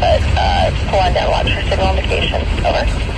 but uh, go on down watch for signal indications. Over.